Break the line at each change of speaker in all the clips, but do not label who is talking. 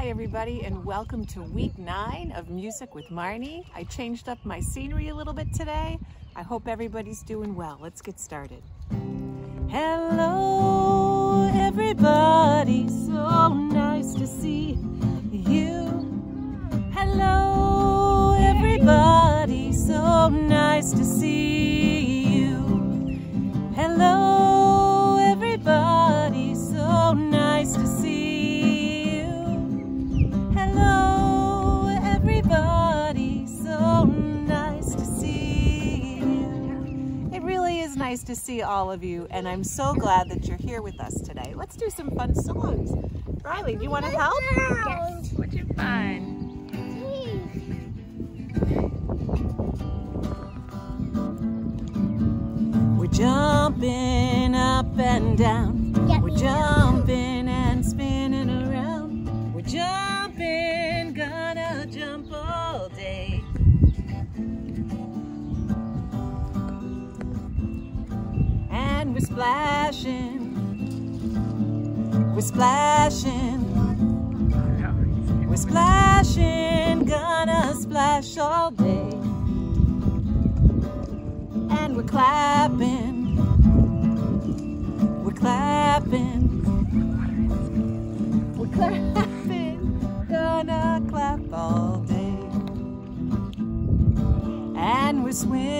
Hi everybody and welcome to week nine of Music with Marni. I changed up my scenery a little bit today. I hope everybody's doing well. Let's get started. Hello everybody, so nice to see you. Hello everybody, so nice to see nice to see all of you and I'm so glad that you're here with us today. Let's do some fun songs. Riley, do you want to help?
Yes.
What'd you find? We're jumping up and down.
Get
We're jumping splashing. We're splashing. We're splashing, gonna splash all day. And we're clapping. We're clapping. We're clapping, gonna clap all day. And we're swimming.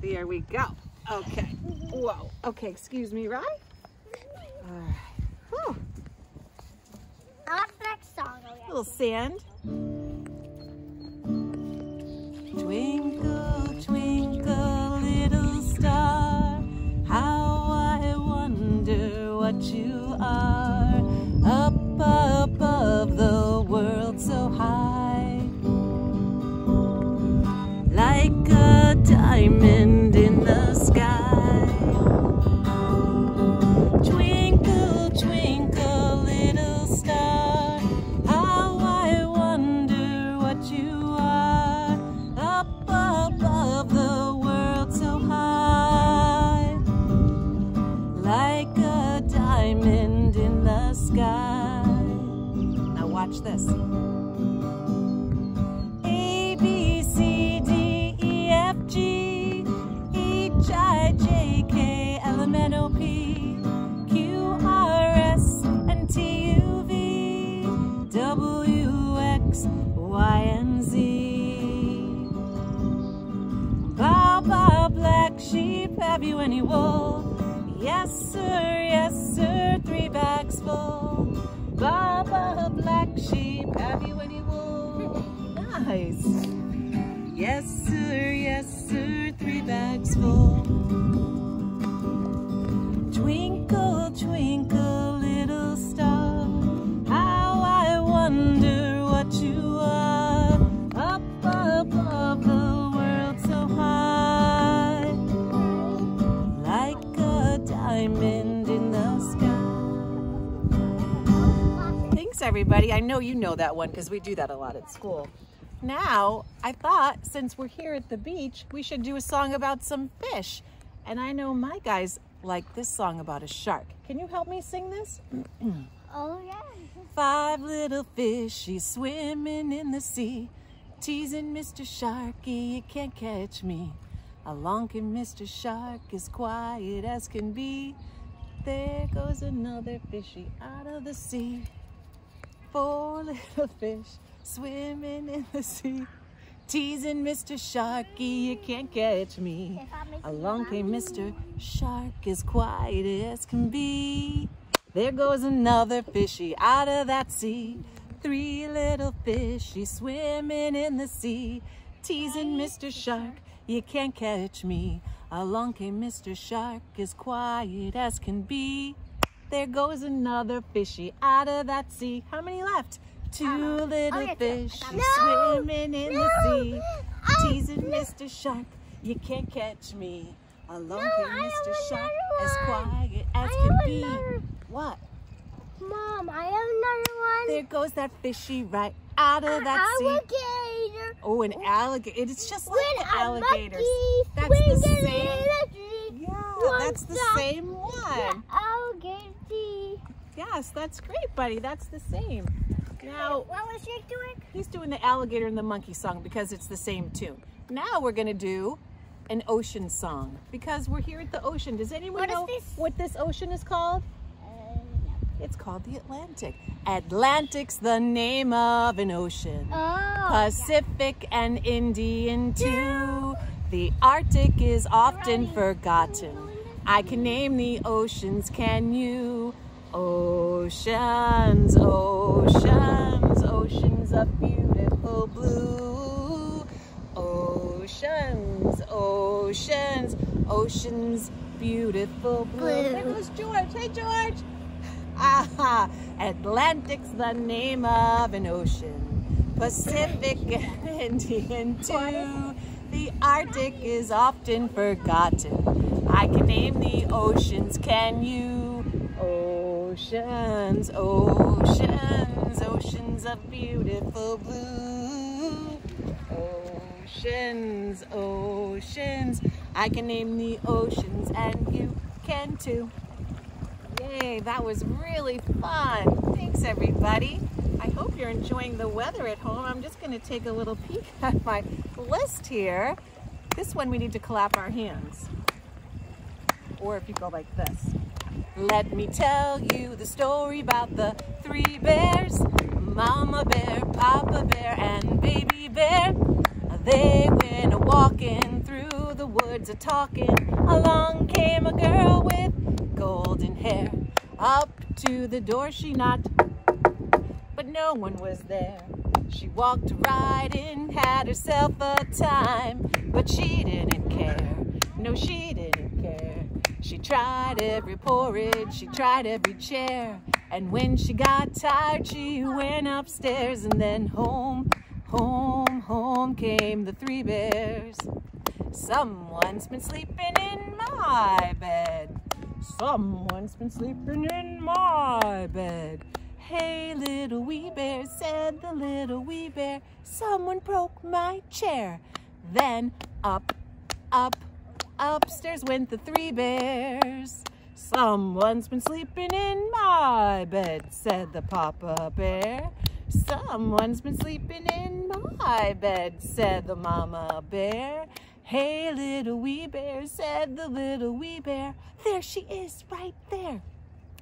there we go. Okay. Whoa. Okay, excuse me, right? All right. Whew.
I next song. Oh,
little sand. Twinkle, twinkle, little star, how I wonder what you are. Up above the world so high, like a diamond watch this. A, B, C, D, E, F, G, H, I, J, K, L, M, N, O, P, Q, R, S, and T, U, V, W, X, Y, and Z. Bow, black sheep, have you any wool? Yes, sir, yes, sir, three bags full. Bow, black sheep, have you any wool? Nice. Yes, sir, yes, sir, three bags full. Thanks, everybody. I know you know that one because we do that a lot at school. Now, I thought since we're here at the beach, we should do a song about some fish. And I know my guys like this song about a shark. Can you help me sing this?
Oh, yeah.
Five little fishies swimming in the sea, teasing Mr. Sharky, you can't catch me. Along came Mr. Shark, as quiet as can be. There goes another fishy out of the sea. Four little fish swimming in the sea, teasing Mr. Sharky, you can't catch me. Along came Mr. Shark, as quiet as can be. There goes another fishy out of that sea. Three little fishy swimming in the sea, teasing Mr. Shark. You can't catch me. Along came Mr. Shark, as quiet as can be. There goes another fishy out of that sea. How many left? Two
Uh,
little
okay,
fish
No!
swimming in
No!
the sea.
I-
Teasing Mr. Shark, you can't catch me. Along
No,
came Mr. Shark,
another
as quiet as
I
can be.
another-
What?
Mom, I have another one.
There goes that fishy right out of that sea.
alligator.
Oh, an alligator. It's just like
When
the alligators.
monkey
That's the same.
in the tree,
Yeah,
One
that's the same one.
alligator.
Yes, that's great, buddy. That's the same. Now,
What was she doing?
he's doing the alligator and the monkey song because it's the same tune. Now we're going to do an ocean song because we're here at the ocean. Does anyone
What
know
this?
what this ocean is called? Uh, it's called the Atlantic. Atlantic's the name of an ocean.
Oh.
Pacific and Indian too. The Arctic is often forgotten. I can name the oceans, can you? Oceans, oceans, oceans of beautiful blue. Oceans, oceans, oceans, beautiful blue.
Blue.
There goes George. Hey, George. Ah, Atlantic's the name of an ocean. Pacific and Indian too. The Arctic is often forgotten. I can name the oceans, can you? Oceans, oceans, oceans of beautiful blue. Oceans, oceans. I can name the oceans and you can too. Yay, that was really fun. Thanks, everybody. I hope you're enjoying the weather at home. I'm just going to take a little peek at my list here. This one we need to clap our hands. Or if you go like this. Let me tell you the story about the three bears Mama bear, Papa bear, and baby bear. They went a walking through the woods a talking. Along came a girl with golden hair. Up to the door she knocked, but no one was there. She walked right in, had herself a time, but she didn't care. No, she didn't. She tried every porridge, she tried every chair. And when she got tired, she went upstairs and then home, home, home came the three bears. Someone's been sleeping in my bed. Someone's been sleeping in my bed. Hey, little wee bear, said the little wee bear, someone broke my chair. Then up, up, upstairs went the three bears. Someone's been sleeping in my bed, said the papa bear. Someone's been sleeping in my bed, said the mama bear. Hey, little wee bear, said the little wee bear. There she is, right there.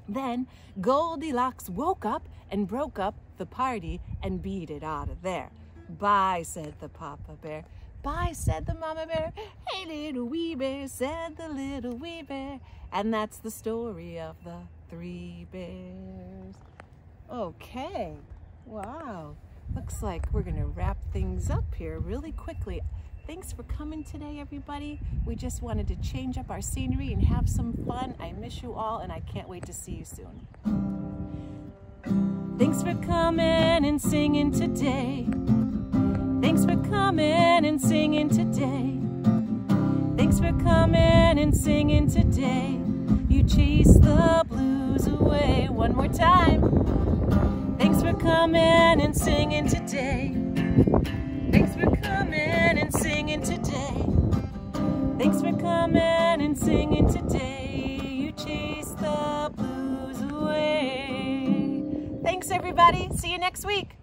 Then Goldilocks woke up and broke up the party and beat it out of there. Bye, said the papa bear. Bye, said the mama bear. Hey, little wee bear, said the little wee bear. And that's the story of the three bears. Okay, wow. Looks like we're gonna wrap things up here really quickly. Thanks for coming today, everybody. We just wanted to change up our scenery and have some fun. I miss you all, and I can't wait to see you soon. Thanks for coming and singing today. Coming and singing today. Thanks for coming and singing today. You chase the blues away one more time. Thanks for coming and singing today. Thanks for coming and singing today. Thanks for coming and singing today. You chase the blues away. Thanks, everybody. See you next week.